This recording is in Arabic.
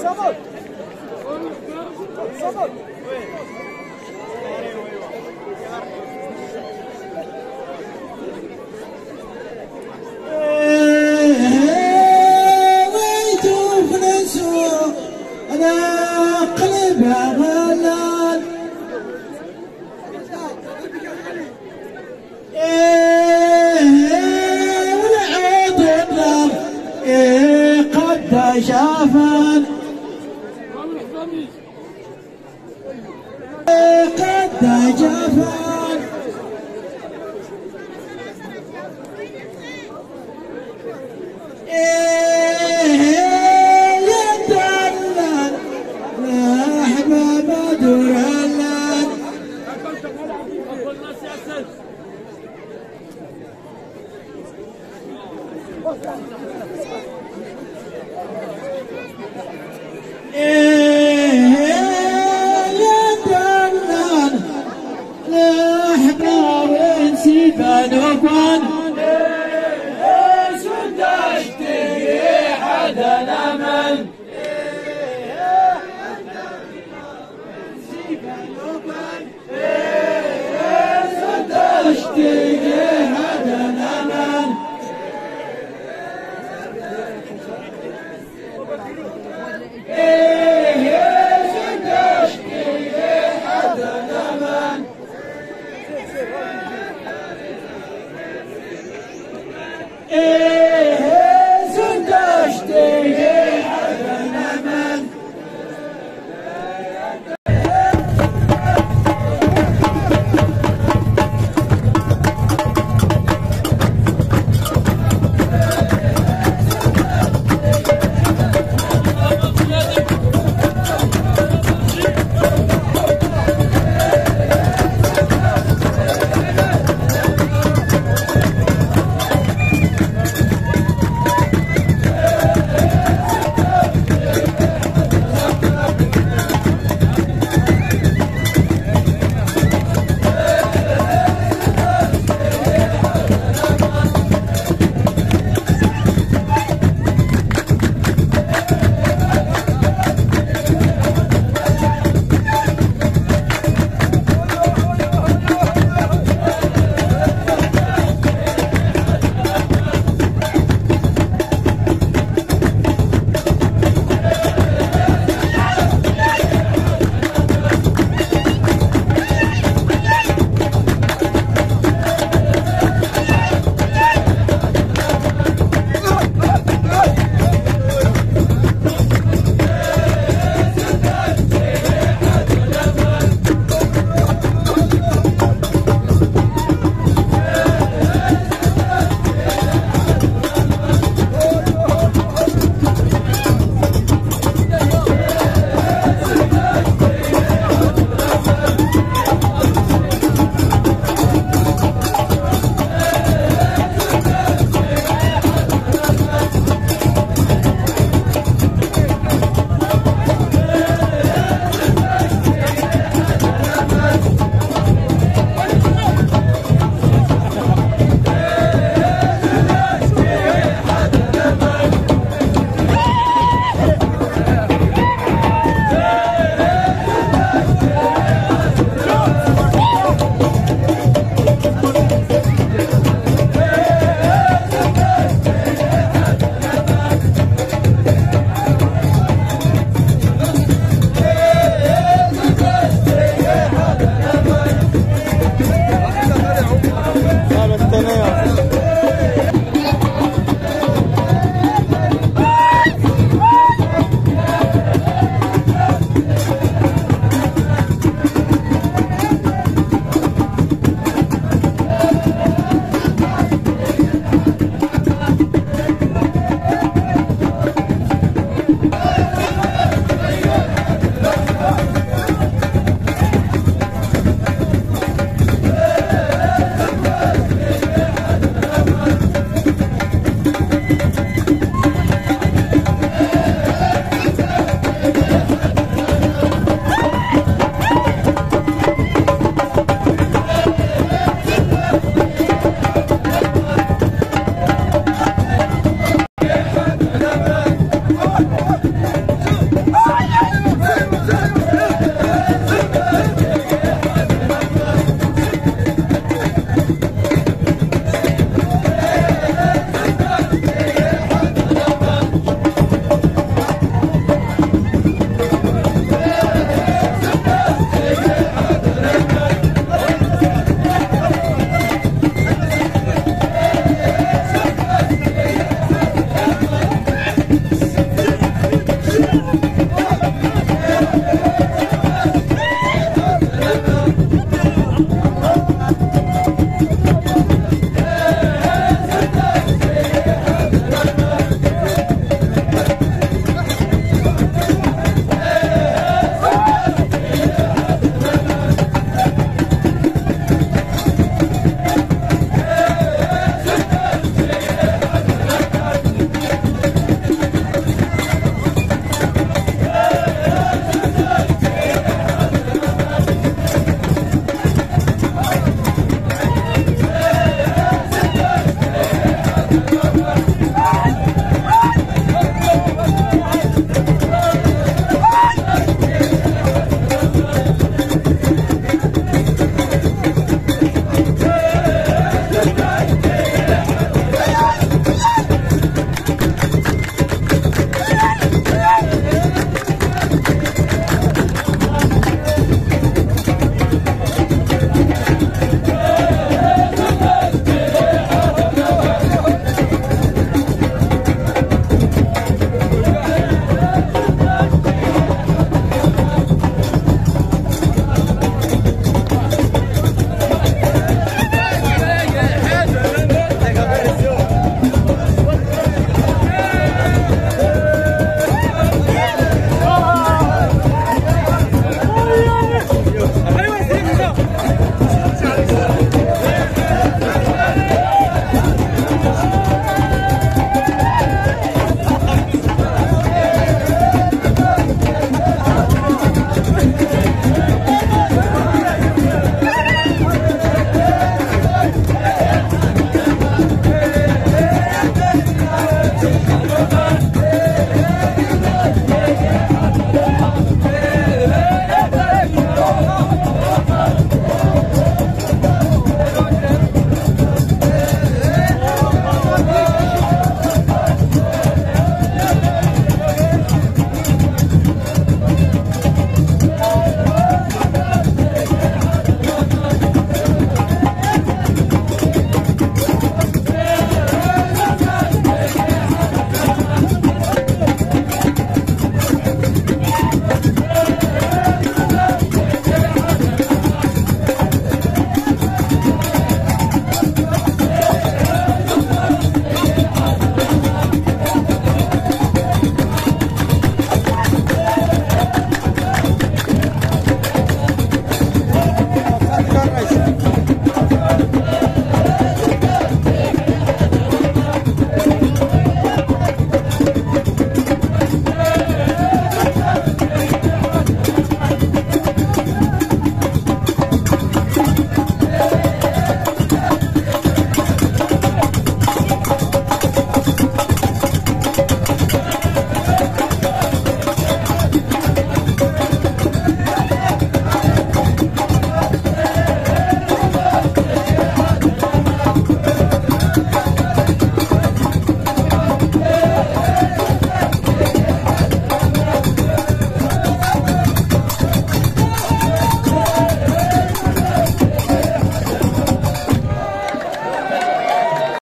Sabot! Sabot! قد جفن يدلل احباب درلل يدلل